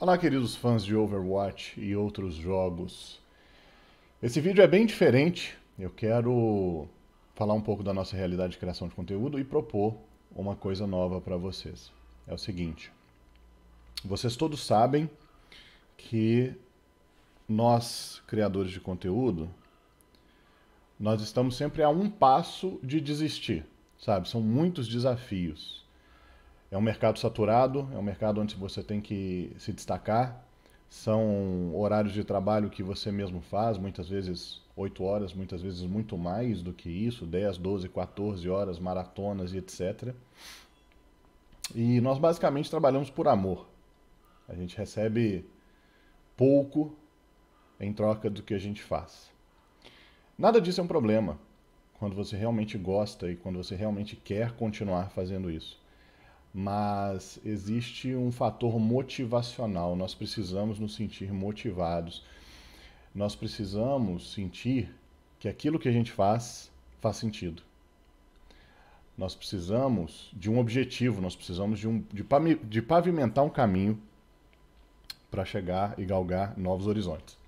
Olá, queridos fãs de Overwatch e outros jogos. Esse vídeo é bem diferente. Eu quero falar um pouco da nossa realidade de criação de conteúdo e propor uma coisa nova para vocês. É o seguinte: vocês todos sabem que nós, criadores de conteúdo, nós estamos sempre a um passo de desistir, sabe? São muitos desafios. É um mercado saturado, é um mercado onde você tem que se destacar. São horários de trabalho que você mesmo faz, muitas vezes 8 horas, muitas vezes muito mais do que isso, 10, 12, 14 horas, maratonas e etc. E nós basicamente trabalhamos por amor. A gente recebe pouco em troca do que a gente faz. Nada disso é um problema quando você realmente gosta e quando você realmente quer continuar fazendo isso mas existe um fator motivacional. Nós precisamos nos sentir motivados. Nós precisamos sentir que aquilo que a gente faz faz sentido. Nós precisamos de um objetivo, nós precisamos de, um, de, de pavimentar um caminho para chegar e galgar novos horizontes.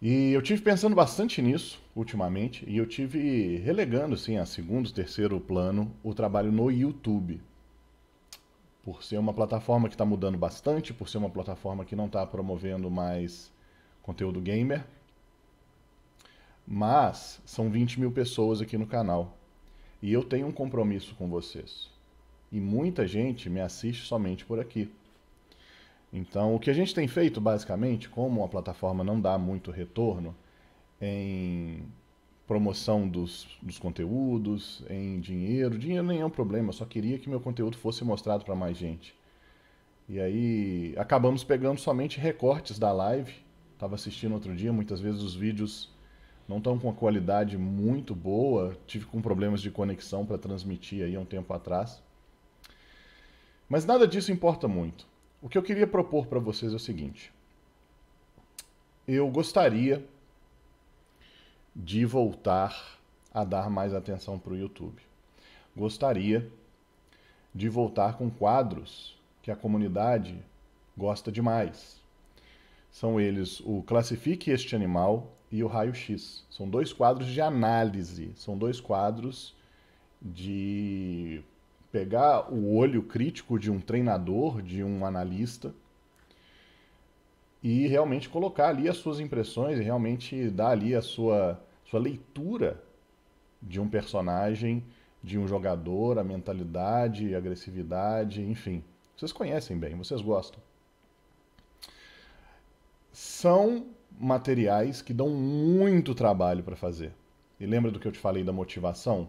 E eu tive pensando bastante nisso ultimamente e eu tive relegando assim a segundo, terceiro plano o trabalho no YouTube por ser uma plataforma que está mudando bastante, por ser uma plataforma que não está promovendo mais conteúdo gamer. Mas são 20 mil pessoas aqui no canal. E eu tenho um compromisso com vocês. E muita gente me assiste somente por aqui. Então, o que a gente tem feito, basicamente, como a plataforma não dá muito retorno em promoção dos, dos conteúdos, em dinheiro. Dinheiro nem é um problema, só queria que meu conteúdo fosse mostrado para mais gente. E aí acabamos pegando somente recortes da live. Estava assistindo outro dia, muitas vezes os vídeos não estão com uma qualidade muito boa. Tive com problemas de conexão para transmitir aí há um tempo atrás. Mas nada disso importa muito. O que eu queria propor para vocês é o seguinte. Eu gostaria de voltar a dar mais atenção para o YouTube. Gostaria de voltar com quadros que a comunidade gosta demais. São eles o Classifique este animal e o Raio X. São dois quadros de análise, são dois quadros de pegar o olho crítico de um treinador, de um analista e realmente colocar ali as suas impressões e realmente dar ali a sua, sua leitura de um personagem, de um jogador, a mentalidade, a agressividade, enfim. Vocês conhecem bem, vocês gostam. São materiais que dão muito trabalho para fazer. E lembra do que eu te falei da motivação?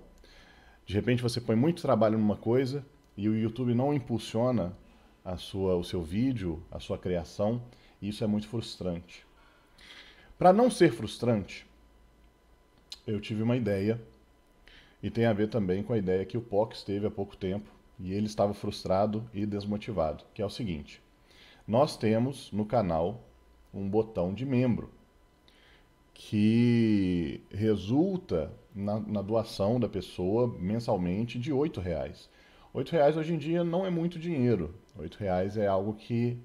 De repente você põe muito trabalho numa coisa e o YouTube não impulsiona a sua, o seu vídeo, a sua criação isso é muito frustrante. Para não ser frustrante, eu tive uma ideia, e tem a ver também com a ideia que o Pox teve há pouco tempo, e ele estava frustrado e desmotivado, que é o seguinte: nós temos no canal um botão de membro que resulta na, na doação da pessoa mensalmente de R$ reais. R$ reais hoje em dia não é muito dinheiro. R$ reais é algo que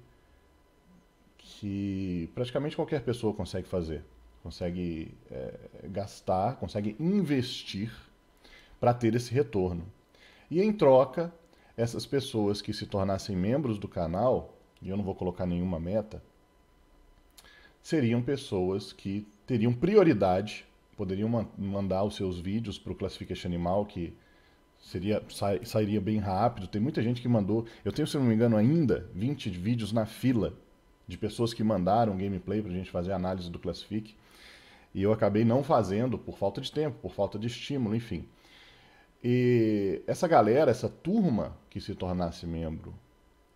que praticamente qualquer pessoa consegue fazer. Consegue é, gastar, consegue investir para ter esse retorno. E em troca, essas pessoas que se tornassem membros do canal, e eu não vou colocar nenhuma meta, seriam pessoas que teriam prioridade, poderiam mandar os seus vídeos para o Classification Animal, que seria sairia bem rápido. Tem muita gente que mandou, eu tenho, se não me engano, ainda 20 vídeos na fila de pessoas que mandaram gameplay para a gente fazer análise do Classific. E eu acabei não fazendo por falta de tempo, por falta de estímulo, enfim. E essa galera, essa turma que se tornasse membro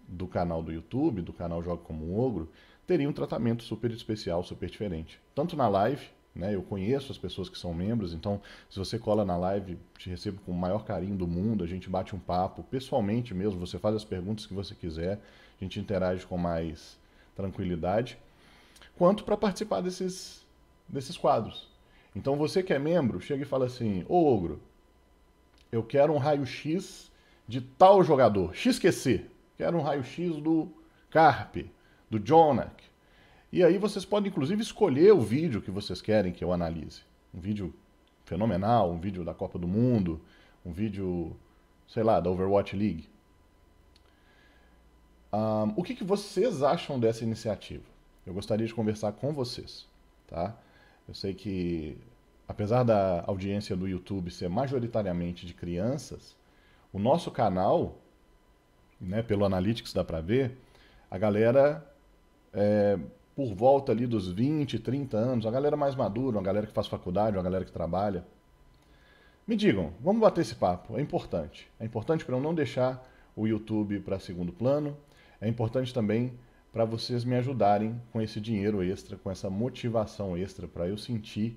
do canal do YouTube, do canal Joga Como um Ogro, teria um tratamento super especial, super diferente. Tanto na live, né, eu conheço as pessoas que são membros, então se você cola na live, te recebo com o maior carinho do mundo, a gente bate um papo pessoalmente mesmo, você faz as perguntas que você quiser, a gente interage com mais tranquilidade, quanto para participar desses, desses quadros. Então você que é membro, chega e fala assim: Ô Ogro, eu quero um raio-x de tal jogador, XQC, quero um raio-x do Carpe, do Jonak. E aí vocês podem inclusive escolher o vídeo que vocês querem que eu analise. Um vídeo fenomenal, um vídeo da Copa do Mundo, um vídeo, sei lá, da Overwatch League. Um, o que, que vocês acham dessa iniciativa? Eu gostaria de conversar com vocês, tá? Eu sei que, apesar da audiência do YouTube ser majoritariamente de crianças, o nosso canal, né, pelo Analytics dá para ver, a galera é, por volta ali dos 20, 30 anos, a galera mais madura, uma galera que faz faculdade, uma galera que trabalha. Me digam, vamos bater esse papo, é importante. É importante para eu não deixar o YouTube para segundo plano, é importante também para vocês me ajudarem com esse dinheiro extra, com essa motivação extra, para eu sentir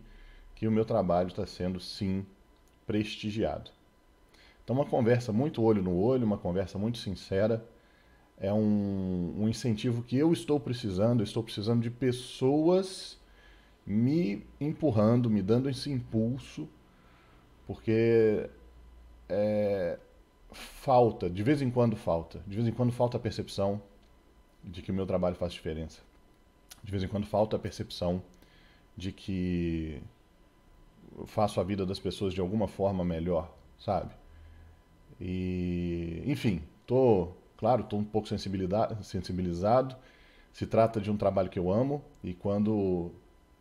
que o meu trabalho está sendo, sim, prestigiado. Então, uma conversa muito olho no olho, uma conversa muito sincera, é um, um incentivo que eu estou precisando. Eu estou precisando de pessoas me empurrando, me dando esse impulso, porque é, falta, de vez em quando falta, de vez em quando falta a percepção de que o meu trabalho faz diferença. De vez em quando falta a percepção de que eu faço a vida das pessoas de alguma forma melhor, sabe? E, enfim, tô, claro, tô um pouco sensibilizado. Se trata de um trabalho que eu amo e quando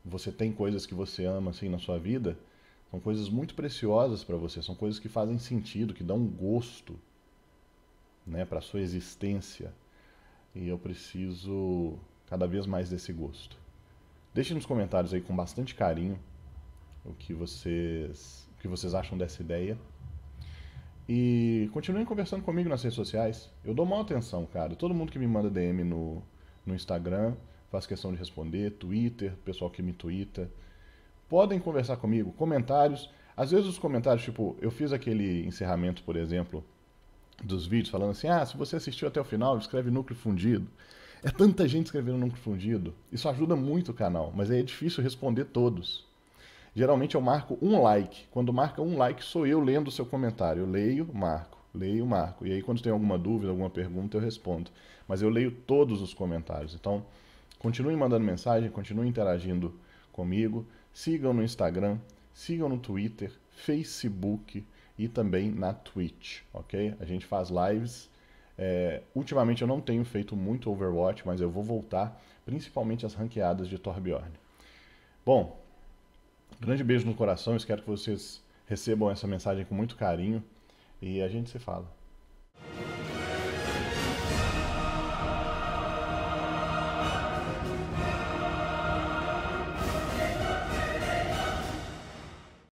você tem coisas que você ama assim na sua vida, são coisas muito preciosas para você, são coisas que fazem sentido, que dão gosto, né, para sua existência e eu preciso cada vez mais desse gosto. Deixe nos comentários aí com bastante carinho o que vocês, o que vocês acham dessa ideia. E continuem conversando comigo nas redes sociais. Eu dou maior atenção, cara. Todo mundo que me manda DM no, no Instagram, faz questão de responder, Twitter, pessoal que me twitta. Podem conversar comigo, comentários. Às vezes os comentários, tipo, eu fiz aquele encerramento, por exemplo, dos vídeos falando assim: ah, se você assistiu até o final, escreve núcleo fundido. É tanta gente escrevendo núcleo fundido. Isso ajuda muito o canal, mas é difícil responder todos. Geralmente eu marco um like. Quando marca um like, sou eu lendo o seu comentário. Eu leio, marco, leio, marco. E aí, quando tem alguma dúvida, alguma pergunta, eu respondo. Mas eu leio todos os comentários. Então, continue mandando mensagem, continue interagindo comigo. Sigam no Instagram, sigam no Twitter, Facebook e também na Twitch, ok? A gente faz lives. É, ultimamente eu não tenho feito muito Overwatch, mas eu vou voltar, principalmente as ranqueadas de Torbjorn. Bom, grande beijo no coração, espero que vocês recebam essa mensagem com muito carinho e a gente se fala.